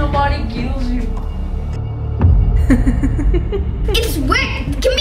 nobody kills you. it's wet. Come